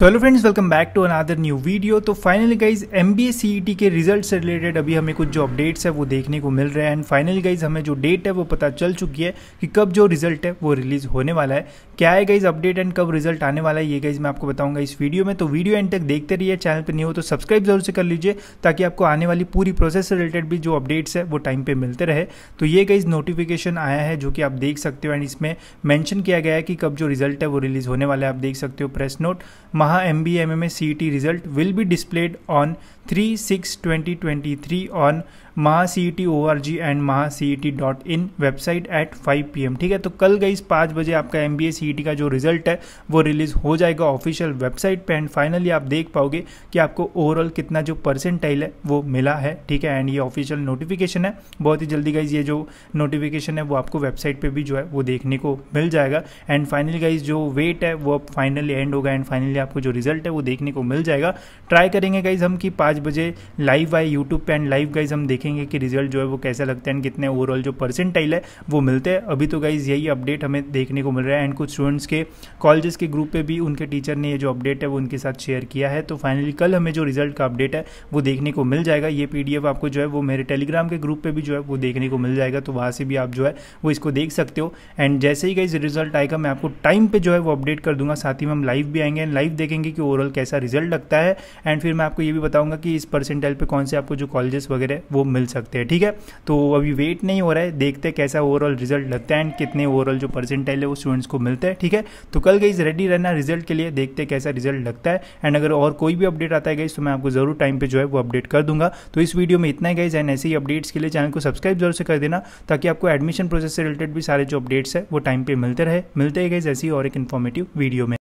तो hello friends welcome back to another new video तो finally guys M B के result से related अभी हमें कुछ जो अपडेट्स है वो देखने को मिल रहे हैं। एंड फाइनली गाइज़ हमें जो डेट है वो पता चल चुकी है कि कब जो रिज़ल्ट है वो रिलीज़ होने वाला है। क्या है गाइज़ अपडेट एंड कब रिज़ल्ट आने वाला है, ये गाइज़ मैं आपको बताऊँगा इस वीडियो में। तो वीडियो एंड तक देखते रहिए चैनल पर नहीं हो तो सब्सक्राइब ज़रूर से कर लीजिए, ताकि आपको आने वाली पूरी प्रोसेस से रिलेटेड भी जो अपडेट्स है वो टाइम पर मिलते रहे। तो ये गाइज़ नोटिफिकेशन आया है जो कि आप देख सकते हो। एंड इसमें मैंशन किया गया है कि कब जो रिज़ल्ट है वो रिलीज़ होने वाला है, आप देख सकते हो press note Maha M B M M CET result will be displayed on 3 6 2023 on Maha C E T O R G and Maha C E T dot in website at five P M ठीक है? तो कल गई पाँच बजे आपका M B T का जो रिज़ल्ट है, वो रिलीज़ हो जाएगा ऑफिशियल वेबसाइट पे एंड फाइनली आप देख पाओगे कि आपको ओवरऑल कितना जो परसेंटाइल है, वो मिला है। ठीक है? एंड ये ऑफिशियल नोटिफिकेशन है। बहुत ही जल्दी गाइज़ ये जो नोटिफिकेशन है, वो आपको वेबसाइट पर भी जो है, वो देखने को मिल जाएगा। एंड फाइनली गाइज़ जो वेट है, वो अब फाइनली एंड होगा एंड फाइनली आपको जो रिज़ल्ट है, वो देखने को मिल जाएगा। ट्राई करेंगे गाइज़ हम कि पाँच बजे लाइव आए यूट्यूब पे एंड लाइव गाइज़ हम देखेंगे कि रिज़ल्ट जो है वो कैसा लगता है कितने ओवरऑल जो परसेंटाइल है वो मिलते हैं। अभी तो गाइज़ यही अपडेट हमें देखने को मिल रहा है एंड कुछ स्टूडेंट्स के कॉलेजेस के ग्रुप पे भी उनके टीचर ने ये जो अपडेट है वो उनके साथ शेयर किया है। तो फाइनली कल हमें जो रिज़ल्ट का अपडेट है वो देखने को मिल जाएगा। ये पीडीएफ आपको जो है वो मेरे टेलीग्राम के ग्रुप पर भी जो है वो देखने को मिल जाएगा। तो वहाँ से भी आप जो है वो इसको देख सकते हो। एंड जैसे ही गाइज़ रिज़ल्ट आएगा, मैं आपको टाइम पर जो है वो अपडेट कर दूँगा। साथ ही में हम लाइव भी आएँगे एंड लाइव देखेंगे कि ओवरऑल कैसा रिज़ल्ट लगता है। एंड फिर मैं आपको ये भी बताऊँगा कि इस परसेंटाइल पे कौन से आपको जो कॉलेजेस वगैरह वो मिल सकते हैं, ठीक है? तो अभी वेट नहीं हो रहा है, देखते कैसा ओवरऑल रिज़ल्ट लगता है एंड कितने ओवरऑल जो परसेंटाइल है वो स्टूडेंट्स को मिलता है, ठीक है? तो कल गई रेडी रहना रिज़ल्ट के लिए, देखते कैसा रिज़ल्ट लगता है एंड अगर और कोई भी अपडेट आता है गई तो मैं आपको ज़रूर टाइम पे जो है वो अपडेट कर दूँगा। तो इस वीडियो में इतना ही गाइज़ एंड ऐसे ही अपडेट्स के लिए चैनल को सब्सक्राइब ज़रूर से कर देना ताकि आपको एडमिशन प्रोसेस से रिलेटेड भी सारे जो अपडेट्स है वो टाइम पर मिलते रहे। मिलते हैं गाइज़ ऐसी और एक इन्फॉर्मेटिव वीडियो में।